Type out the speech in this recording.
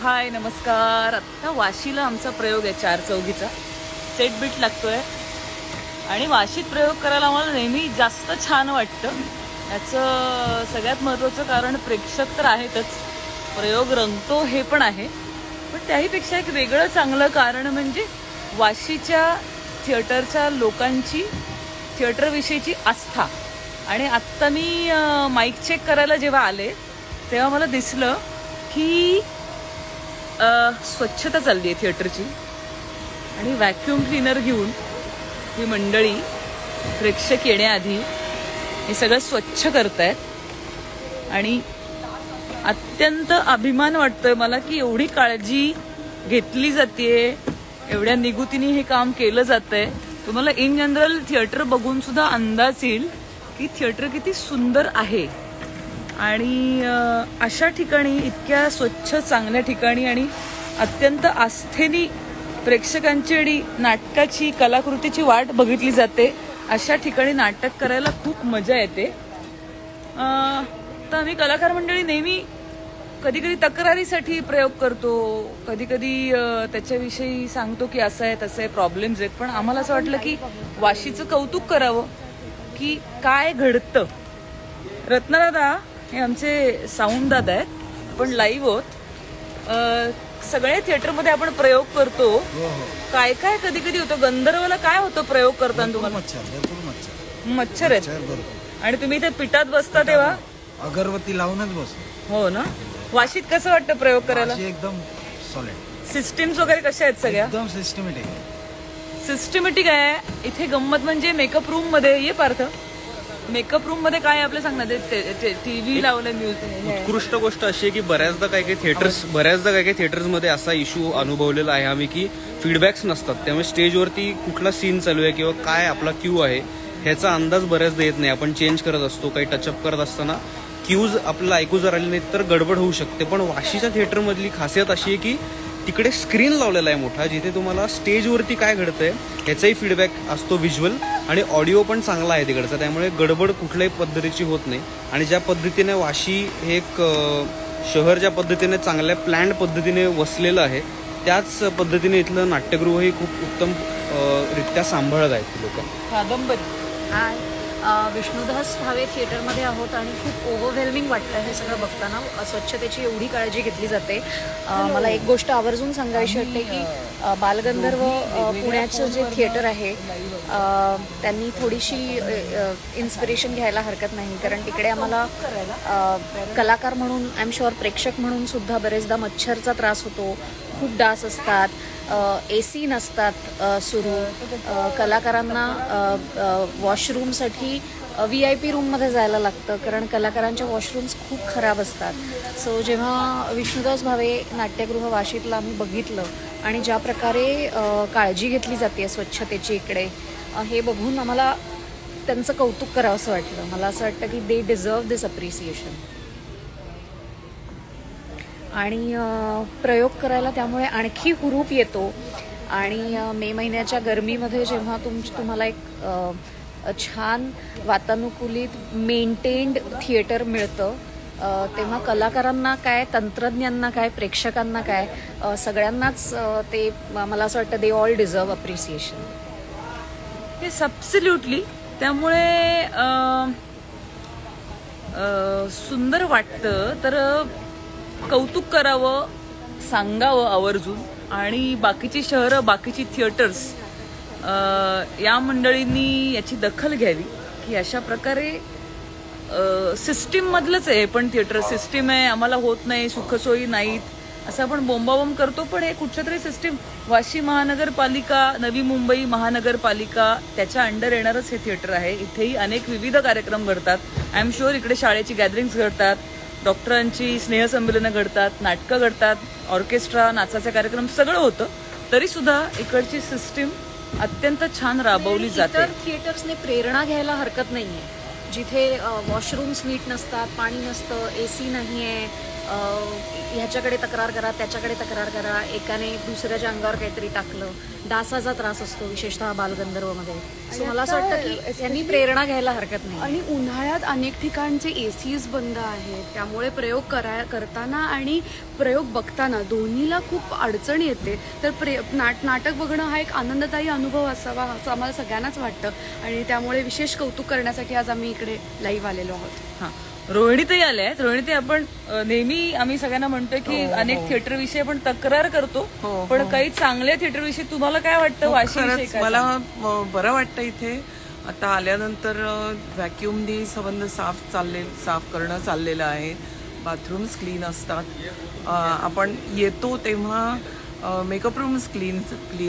हाय नमस्कार. आत्ता वाशीला आमचा प्रयोग आहे चार चौघीचा. सेट बीट लागतो आहे आणि वाशीत प्रयोग करायला आम्हाला नेहमी जास्त छान वाटतं. याचं सगळ्यात महत्त्वाचं कारण प्रेक्षक तर आहेतच. प्रयोग रंगतो हे पण आहे. पण त्याहीपेक्षा एक वेगळं चांगलं कारण म्हणजे वाशीच्या थिएटरच्या लोकांची थिएटरविषयीची आस्था. आणि आत्ता मी माईक चेक करायला जेव्हा आले तेव्हा मला दिसलं की स्वच्छता चालली आहे थिएटरची. आणि व्हॅक्युम क्लीनर घेऊन ही मंडळी प्रेक्षक येण्याआधी हे सगळं स्वच्छ करतायत. आणि अत्यंत अभिमान वाटतोय मला की एवढी काळजी घेतली जाते एवढ्या निगुतीने हे काम केलं जातंय. तुम्हाला इन जनरल थिएटर बघून सुद्धा अंदाज येईल की थिएटर किती सुंदर आहे. आणि अशा ठिकाणी इतक्या स्वच्छ चांगल्या ठिकाणी आणि अत्यंत आस्थेनी प्रेक्षकांची आणि नाटकाची कलाकृतीची वाट बघितली जाते अशा ठिकाणी नाटक करायला खूप मजा येते. तर आम्ही कलाकार मंडळी नेहमी कधी कधी तक्रारीसाठी प्रयोग करतो कधी कधी त्याच्याविषयी सांगतो की असं आहे तसं आहे प्रॉब्लेम्स आहेत. पण आम्हाला असं वाटलं की वाशीचं कौतुक करावं की काय घडतं. रत्नदादा हे आमचे साऊंड दादा आहेत. पण लाईव्ह होत. सगळ्या थिएटरमध्ये आपण प्रयोग करतो. हो हो. काय काय कधी कधी होतं? गंधर्वला काय होतं प्रयोग करताना तुम्हाला? मच्छर मच्छर. आहेत. आणि तुम्ही इथे पिठात बसता तेव्हा? अगरबत्ती लावूनच बसतो. हो ना? वाशीत कसं वाटतं प्रयोग करायला? एकदम सॉलिड सिस्टीम्स वगैरे कशा आहेत सगळ्या? एकदम सिस्टमॅटिक सिस्टमॅटिक आहे. इथे गंमत म्हणजे मेकअप रूममध्ये. ये पार्थ. मेकअप रूममध्ये काय आपलं सांगणार टीव्ही लावलंय म्युझिक उत्कृष्ट गोष्ट अशी आहे की बऱ्याचदा काही काही थिएटर्स बऱ्याचदा काही काही थिएटर्समध्ये असा इश्यू अनुभवलेला आहे आम्ही की फीडबॅक्स नसतात. त्यामुळे स्टेजवरती कुठला सीन चालू आहे किंवा काय आपला क्यू आहे ह्याचा अंदाज बऱ्याचदा येत नाही. आपण चेंज करत असतो काही टचअप करत असताना क्यूज आपल्याला ऐकू जर आले नाहीत तर गडबड होऊ शकते. पण वाशीच्या थिएटरमधली खासियत अशी आहे की तिकडे स्क्रीन लावलेला आहे मोठा जिथे तुम्हाला स्टेजवरती काय घडतंय ह्याचाही फीडबॅक असतो व्हिज्युअल आणि ऑडिओ पण चांगला आहे तिकडचा. त्यामुळे गडबड कुठल्याही पद्धतीची होत नाही. आणि ज्या पद्धतीने वाशी हे एक शहर ज्या पद्धतीने चांगल्या प्लॅन्ड पद्धतीने वसलेलं आहे त्याच पद्धतीने इथलं नाट्यगृह हे खूप उत्तम रित्या सांभाळत आहेत लोक. कादंबरी. विष्णुदास भावे थिएटरमध्ये आहोत आणि खूप ओव्हरवेल्मिंग वाटतं हे सगळं बघताना. स्वच्छतेची एवढी काळजी घेतली जाते. मला एक गोष्ट आवर्जून सांगावीशी वाटते की बालगंधर्व पुण्याचं जे थिएटर आहे त्यांनी थोडीशी इन्स्पिरेशन घ्यायला हरकत नाही. कारण तिकडे आम्हाला कलाकार म्हणून आय एम शुअर प्रेक्षक म्हणून सुद्धा बरेचदा मच्छरचा त्रास होतो. खूप डास असतात ए सी नसतात सुरू. कलाकारांना वॉशरूमसाठी व्ही आय पी रूममध्ये जायला लागतं कारण कलाकारांच्या वॉशरूम्स खूप खराब असतात. सो जेव्हा विष्णुदास भावे नाट्यगृह वाशीतला आम्ही बघितलं आणि ज्या प्रकारे काळजी घेतली जाते स्वच्छतेची इकडे हे बघून आम्हाला त्यांचं कौतुक करावं असं वाटलं. मला असं वाटतं की दे डिझर्व दिस अप्रिसिएशन आणि प्रयोग करायला त्यामुळे आणखी हुरूप येतो. आणि मे महिन्याच्या गरमीमध्ये जेव्हा तुम तुम्हाला एक छान वातानुकूलित मेंटेन्ड थिएटर मिळतं तेव्हा कलाकारांना काय तंत्रज्ञांना काय प्रेक्षकांना काय सगळ्यांनाच ते मला असं वाटतं दे ऑल डिझर्व अप्रिसिएशन हे सबसिल्युटली त्यामुळे सुंदर वाटतं. तर कौतुक करावं सांगावं आवर्जून. आणि बाकीची शहरं बाकीची थिएटर्स या मंडळींनी याची दखल घ्यावी की अशा प्रकारे सिस्टीममधलंच आहे पण थिएटर. सिस्टीम आहे आम्हाला होत नाही सुखसोयी नाहीत. असं आपण बोंबाबोंब करतो पण हे कुठच्या तरी सिस्टीम वाशी महानगरपालिका नवी मुंबई महानगरपालिका त्याच्या अंडर येणारच हे थिएटर आहे. इथेही अनेक विविध कार्यक्रम घडतात. आय एम शुअर इकडे शाळेची गॅदरिंग्स घडतात. डॉक्टरांची स्नेहसंमेलनं घडतात नाटकं घडतात ऑर्केस्ट्रा नाचाचे कार्यक्रम सगळं होतं. तरी सुद्धा इकडची सिस्टीम अत्यंत छान राबवली जाते. थिएटर्सने प्रेरणा घ्यायला हरकत नाहीये. जिथे वॉशरूम्स नीट नसतात पाणी नसतं ए सी नाही आहे ह्याच्याकडे तक्रार करा त्याच्याकडे तक्रार करा एकाने दुसऱ्याच्या अंगावर काहीतरी टाकलं डासाचा त्रास असतो विशेषतः बालगंधर्वमध्ये. सो मला असं वाटतं की यांनी प्रेरणा घ्यायला हरकत नाही. आणि उन्हाळ्यात अनेक ठिकाणचे एसीज बंद आहेत त्यामुळे प्रयोग करा करताना आणि प्रयोग बघताना दोन्हीला खूप अडचण येते. तर प्रे नाट नाटक बघणं हा एक आनंददायी अनुभव असावा असं आम्हाला सगळ्यांनाच वाटतं. आणि त्यामुळे विशेष कौतुक करण्यासाठी आज आम्ही इकडे लाईव्ह आलेलो आहोत. हा. रोहिणीतही आले आहेत. रोहिणीते आपण नेहमी आम्ही सगळ्यांना म्हणतोय की अनेक थिएटर विषयी आपण तक्रार करतो. पण काही चांगल्या थिएटर विषयी तुम्हाला काय वाटतं? वाशी विषयी खरंच काय मला बरं वाटतं इथे. आता आल्यानंतर व्हॅक्युमनी संबंध साफ चालले साफ करणं चाललेलं आहे. बाथरूम्स क्लीन असतात. आपण येतो तेव्हा मेकअप रूम्स क्लीन क्लीन